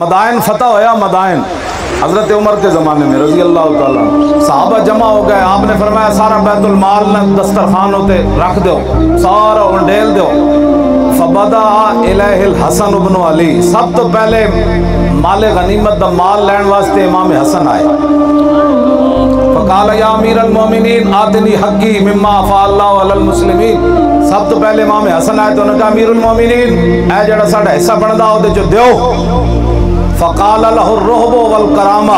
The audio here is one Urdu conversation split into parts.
مدائن فتح ہویا، مدائن۔ حضرت عمر کے زمانے میں، رضی اللہ تعالیٰ صحابہ جمع ہو گئے، آپ نے فرمایا، سارا بیت المال نہ دسترخوان ہوتے، رکھ دو سارا انڈیل دو فبدا الہ الحسن ابن علی۔ سب تو پہلے مال غنیمت دا مال لین واسطے امام حسن آئے۔ فقال، یا امیر المومنین، آتنی حقی مما فا اللہ علی المسلمین۔ سب تو پہلے امام حسن آئے تو انہوں نے کہا، امیر المومنین، اے جڑا ساڑھا حصہ بندہ ہو دے جو دیو۔ فقال له الرحب والکرامہ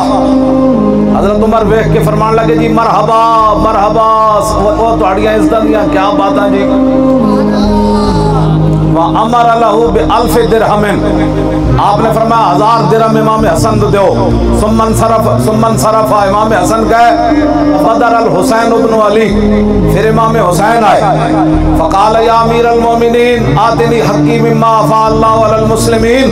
حضرت عمر ویخ کے فرمان لگے جی مرحبا مرحبا، وہ تہاڈیاں عزت دیاں، کیا بات باتاں جی؟ وامر له بالف درہم۔ آپ نے فرمایا ہزار درہم امام حسن کو دیو ثم انصرف ثم انصرف امام حسن گئے۔ بدر الحسین ابن علی۔ پھر امام حسین آئے۔ فقال یا امیر المومنین، آتنی حقی مما افا اللہ علی المسلمین۔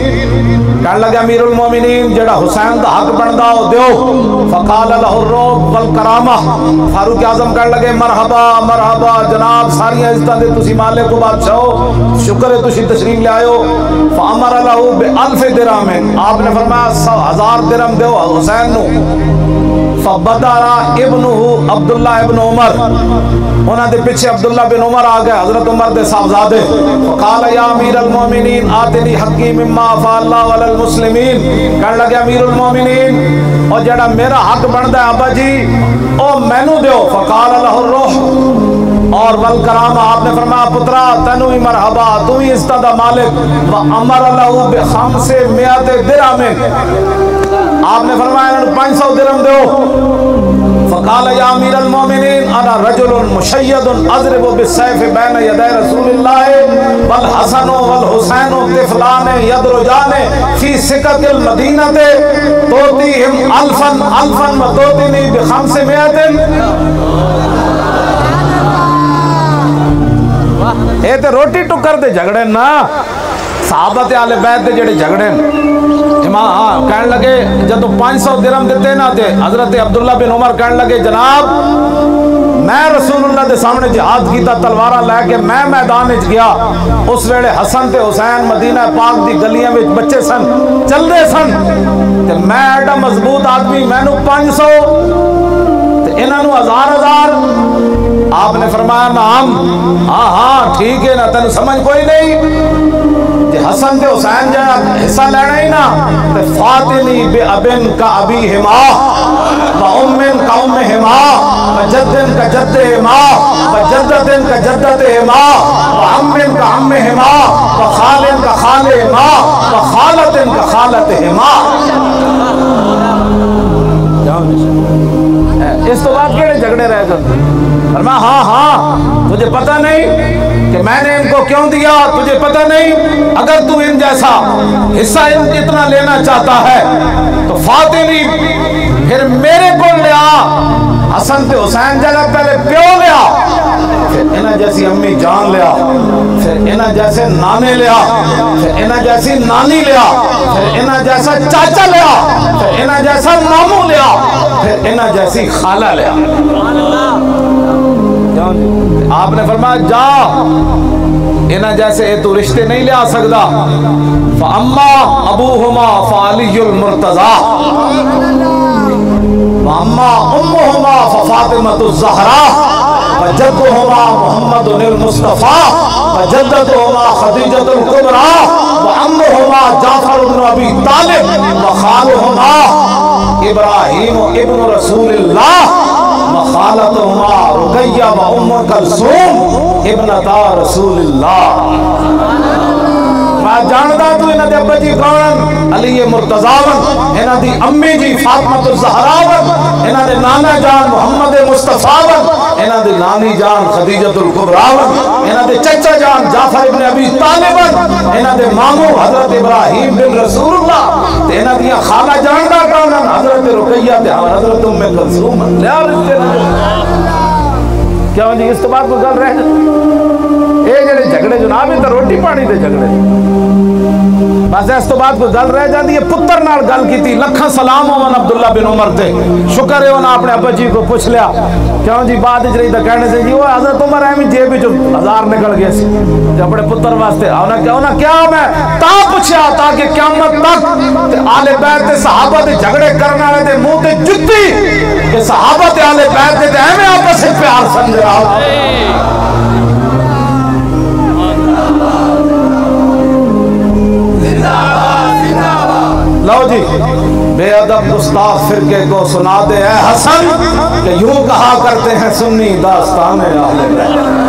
کہنے لگا امیر المومنین، جڑا حسین دا حق بندا ہو دیو۔ فقال له الروب والکرامہ۔ فاروق اعظم کہنے لگے، مرحبا مرحبا، جناب ساری عزتاں دے تسی مالک کو بادشاہ ہو۔ شکر ہے تسی تشریف لے آئے ہو فامر له بالف درہم۔ آپ نے فرمایا ہزار درہم دیو حسین نو۔ فبدارا ابنہ عبداللہ ابن عمر۔ انہاں دے پیچھے عبداللہ بن عمر آ گئے، حضرت عمر دے صاحبزادے۔ فقال یا امیر المومنین، آتنی حقی مما افا اللہ علی المسلمین۔ کہنے لگے امیر المومنین اور جڑا میرا حق بندا ہے ابا جی او مینوں دیو۔ فقال له الروح۔ اور والکرامہ آپ نے فرمایا، پترا، تینو ہی مرحبا، تو ہی عزت دا مالک۔ و امر اللہ له بخمس مئات درہم۔ آپ نے فرمایا، انہوں پانچ سو درم دو فقال، یا امیر المومنین، انا رجل مشید اضرب بالسیف بین یدی رسول اللہ، والحسن والحسین طفلان یدرجان فی سکت المدینہ توتیہم الفن الفن و توتینی بخمس میت اے تے روٹی ٹکر دے جھگڑے نا صحابت آل بیت دے جڑے جھگڑے امام ہاں کہنے لگے جب تو پانچ سو درم دیتے نا تے حضرت عبداللہ بن عمر کہنے لگے جناب میں رسول اللہ دے سامنے جہاد کیتا تلوارہ لے کے میں میدان وچ گیا اس ویلے حسن تے حسین مدینہ پاک دی گلیاں وچ بچے سن چل دے سن تے میں ایڈا مضبوط آدمی میں نو پانچ سو تے انہاں نو ہزار ہزار آپ نے فرمایا نام ہاں ہاں ٹھیک ہے نا، تینو سمجھ کوئی نہیں. جی حسن تے حسین جا حصہ لینا ہی نا، تے فاطمی بے ابن کا ابی ہما و امن کا ام ہما و جدن کا جد ہما و جدتن کا جدت ہما و امن کا ام ہما و خالن کا خال ہما و خالتن کا خالت ہما۔ جی۔ اس تو بعد کیڑے جھگڑے رہ جاتے ہیں فرمایا ہاں ہاں تجھے پتہ نہیں کہ میں نے ان کو کیوں دیا تجھے پتہ نہیں اگر تو ان جیسا حصہ ان اتنا لینا چاہتا ہے، تو فاطمی پھر میرے کو لیا حسن تے حسین جگہ پہلے پیو لیا پھر انہ جیسی امی جان لیا پھر انہ جیسے نانے لیا پھر انہ جیسی نانی لیا پھر انہ جیسا چاچا لیا پھر انہ جیسا مامو لیا پھر انہ جیسی خالہ لیا آپ نے فرمایا، جا۔ انہ جیسے اے تو رشتے نہیں لیا سکتا۔ فَأَمَّا أَبُوهُمَا فَعَلِيُّ الْمُرْتَضَى۔ وَأَمَّا أُمُّهُمَا فَفَاطِمَةُ الزَّهْرَى۔ وَجَدُّهُمَا مُحَمَّدٌ الْمُصْطَفَى۔ وَجَدَّتُهُمَا خَدِيجَةُ الْكُبْرَى۔ وَأَمُّهُمَا جعفر بن أبي طالب۔ وخالهما إبراهيم ابن رسول الله۔ وخالتهما و ام کلثوم ابنتا رسول اللہ۔ میں جاندا تو انہاں دے ابا جی کون علی مرتضی ون انہاں دی امی جی فاطمہ الزہرا ون انہاں دے نانا جان محمد مصطفی ون انہاں دی نانی جان خدیجہ الکبریٰ ون دے چچا جان جعفر ابن ابی طالب انہاں دے مامو حضرت ابراہیم بن رسول اللہ تے انہاں دی خالہ جاندا کون حضرت رقیہ تے حضرت ام کلثوم لیا رشتے کیا جی اس تو بعد کوئی گل رہ جائے اے جڑے جھگڑے جناب یہ تو روٹی پانی دے جھگڑے بس اس تو بعد کوئی گل رہ جاتی ہے، پتر نال گل کی تھی لکھاں سلام ہون عبداللہ بن عمر تے شکر ہے انہاں اپنے ابا جی کو پوچھ لیا۔ کیوں جی؟ بات اچ رہی تو کہنے سے جی وہ حضرت عمر ایویں جیب وچ ہزار نکل گئے سی۔ تے اپنے پتر واسطے انہاں کیا انہاں کیا میں تا پوچھیا تاکہ قیامت تک تے آل بیت تے صحابہ دے جھگڑے کرن والے دے منہ تے جُتی کہ صحابہ تے آل بیت دے ایویں آپس وچ پیار سمجھ رہا لو جی بے ادب گستاخ فرقے کو سنا دے اے حسن، کہ یوں کہا کرتے ہیں سنی داستان اہل بیت۔